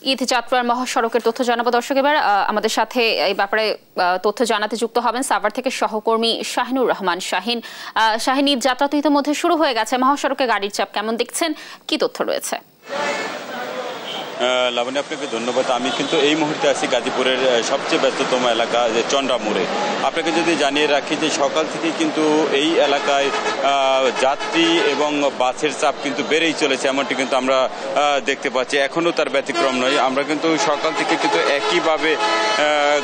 ঈদ যাত্রার মহাসড়কের তথ্য জানাব। দর্শক, এবার আমাদের সাথে এই ব্যাপারে তথ্য জানাতে যুক্ত হবেন সাভার থেকে সহকর্মী শাহিনুর রহমান শাহিন। শাহিন, ঈদ যাত্রা তো ইতিমধ্যে শুরু হয়ে গেছে। মহাসড়কে গাড়ির চাপ কেমন দেখছেন? কি তথ্য রয়েছে? লাবণী আপনাকে ধন্যবাদ। আমি কিন্তু এই মুহূর্তে আছি গাজীপুরের সবচেয়ে ব্যস্ততম এলাকা, যে চন্দ্রামুড়ে আপনাকে যদি জানিয়ে রাখি যে সকাল থেকে কিন্তু এই এলাকায় যাত্রী এবং বাসের চাপ কিন্তু বেড়েই চলেছে, এমনটি কিন্তু আমরা দেখতে পাচ্ছি। এখনও তার ব্যতিক্রম নয়। আমরা কিন্তু সকাল থেকে কিন্তু একইভাবে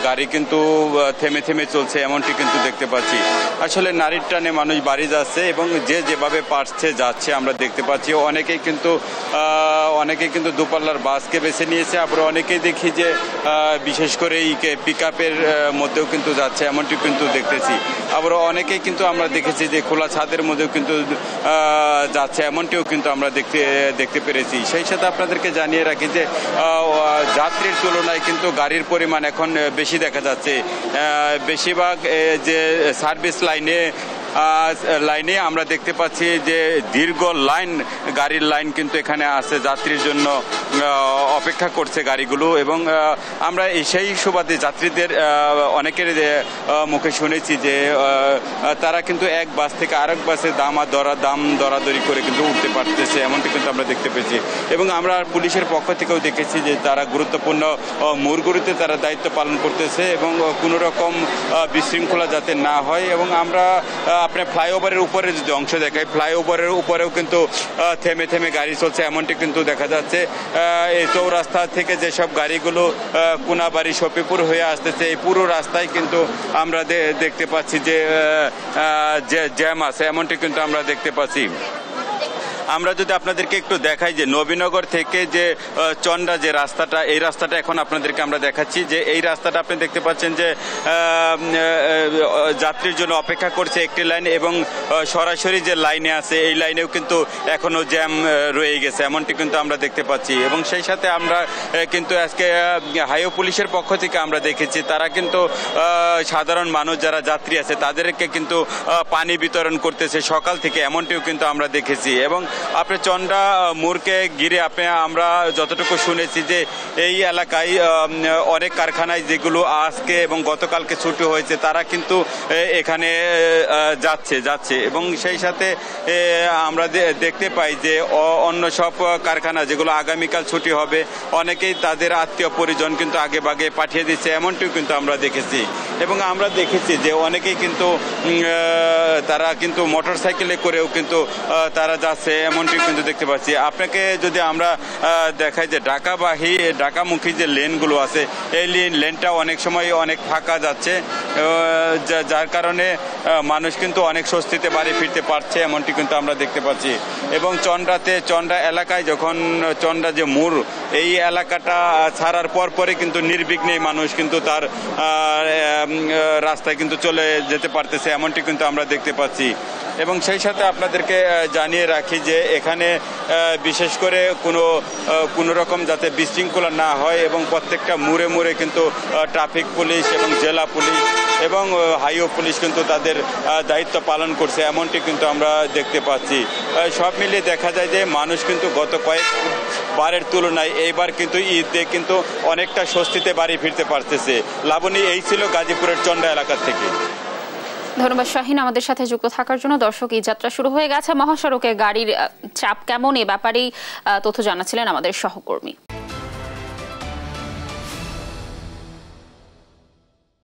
গাড়ি কিন্তু থেমে থেমে চলছে, এমনটি কিন্তু দেখতে পাচ্ছি। আসলে নারীর টানে মানুষ বাড়ি যাচ্ছে এবং যে যেভাবে পারছে যাচ্ছে আমরা দেখতে পাচ্ছি। অনেকেই কিন্তু অনেকেই কিন্তু দুপাল্লার বাস আজকে বেছে নিয়েছে। আবার অনেকেই দেখি যে বিশেষ করে এই পিক আপের মধ্যেও কিন্তু যাচ্ছে এমনটি কিন্তু দেখতেছি। আবার অনেকেই কিন্তু আমরা দেখেছি যে, খোলা ছাদের মধ্যেও কিন্তু যাচ্ছে, এমনটিও কিন্তু আমরা দেখতে দেখতে পেরেছি। সেই সাথে আপনাদেরকে জানিয়ে রাখি যে যাত্রীর তুলনায় কিন্তু গাড়ির পরিমাণ এখন বেশি দেখা যাচ্ছে। বেশিরভাগ যে সার্ভিস লাইনে লাইনে আমরা দেখতে পাচ্ছি যে দীর্ঘ লাইন, গাড়ির লাইন কিন্তু এখানে আছে, যাত্রীর জন্য অপেক্ষা করছে গাড়িগুলো এবং আমরা সেই সুবাদে যাত্রীদের অনেকের মুখে শুনেছি যে তারা কিন্তু এক বাস থেকে আরেক বাসে দাম দরা, দাম দরাদরি করে কিন্তু উঠতে পারতেছে, এমনটি কিন্তু আমরা দেখতে পেয়েছি এবং আমরা পুলিশের পক্ষ থেকেও দেখেছি যে তারা গুরুত্বপূর্ণ মোড়গুলিতে তারা দায়িত্ব পালন করতেছে এবং কোনো রকম বিশৃঙ্খলা যাতে না হয় এবং আমরা আপনার ফ্লাইওভারের উপরে যদি অংশ দেখাই ফ্লাইওভারের উপরেও কিন্তু থেমে থেমে গাড়ি চলছে এমনটি কিন্তু দেখা যাচ্ছে এই চৌরাস্তা থেকে যেসব গাড়িগুলো কোনাবাড়ি শপিপুর হয়ে আসতেছে এই পুরো রাস্তায় কিন্তু আমরা দেখতে পাচ্ছি যে জ্যাম আছে এমনটি কিন্তু আমরা দেখতে পাচ্ছি আমরা যদি আপনাদেরকে একটু দেখাই যে নবীনগর থেকে যে চন্ডা যে রাস্তাটা, এই রাস্তাটা এখন আপনাদেরকে আমরা দেখাচ্ছি যে এই রাস্তাটা আপনি দেখতে পাচ্ছেন যে যাত্রীর জন্য অপেক্ষা করছে একটি লাইন এবং সরাসরি যে লাইনে আছে, এই লাইনেও কিন্তু এখনও জ্যাম রয়ে গেছে, এমনটি কিন্তু আমরা দেখতে পাচ্ছি। এবং সেই সাথে আমরা কিন্তু আজকে হাইও পুলিশের পক্ষ থেকে আমরা দেখেছি, তারা কিন্তু সাধারণ মানুষ যারা যাত্রী আছে, তাদেরকে কিন্তু পানি বিতরণ করতেছে সকাল থেকে, এমনটিও কিন্তু আমরা দেখেছি। এবং আপনি চন্ডা মোড়কে ঘিরে আপনি, আমরা যতটুকু শুনেছি যে এই এলাকায় অনেক কারখানায় যেগুলো আজকে এবং গতকালকে ছুটি হয়েছে, তারা কিন্তু এখানে যাচ্ছে যাচ্ছে। এবং সেই সাথে আমরা দেখতে পাই যে অন্য সব কারখানা যেগুলো আগামীকাল ছুটি হবে, অনেকেই তাদের আত্মীয় পরিজন কিন্তু আগে বাগে পাঠিয়ে দিচ্ছে, এমনটিও কিন্তু আমরা দেখেছি। এবং আমরা দেখেছি যে অনেকেই কিন্তু তারা কিন্তু মোটর সাইকেলে করেও কিন্তু তারা যাচ্ছে এমনটি কিন্তু দেখতে পাচ্ছি। আপনাকে যদি আমরা দেখাই যে ঢাকাবাহী, ঢাকামুখী যে লেনগুলো আছে, এই লেন লেনটা অনেক সময় অনেক ফাঁকা যাচ্ছে যার কারণে মানুষ কিন্তু অনেক স্বস্তিতে বাড়ি ফিরতে পারছে, এমনটি কিন্তু আমরা দেখতে পাচ্ছি। এবং চন্ডাতে চন্ডা এলাকায় যখন চন্ডা যে মুর এই এলাকাটা ছাড়ার পর পরে কিন্তু নির্বিঘ্নে মানুষ কিন্তু তার রাস্তায় কিন্তু চলে যেতে পারতেছে, এমনটি কিন্তু আমরা দেখতে পাচ্ছি। এবং সেই সাথে আপনাদেরকে জানিয়ে রাখি যে এখানে বিশেষ করে কোনো কোনো রকম যাতে বিশৃঙ্খলা না হয় এবং প্রত্যেকটা মুড়ে মুড়ে কিন্তু ট্রাফিক পুলিশ এবং জেলা পুলিশ এবং হাইও পুলিশ কিন্তু তাদের দায়িত্ব পালন করছে। এমনটি কিন্তু আমরা দেখতে পাচ্ছি। সব মিলিয়ে দেখা যায় যে মানুষ কিন্তু গত কয়েক বারের তুলনায় এইবার কিন্তু ঈদে কিন্তু অনেকটা স্বস্তিতে বাড়ি ফিরতে পারতেছে। লাবণী, এই ছিল গাজীপুরের চন্ডা এলাকা থেকে। ধন্যবাদ শাহিন, আমাদের সাথে যুক্ত থাকার জন্য। দর্শক, এই যাত্রা শুরু হয়ে গেছে। মহাসড়কে গাড়ির চাপ কেমন? এ ব্যাপারেই তথ্য জানাচ্ছিলেন আমাদের সহকর্মী।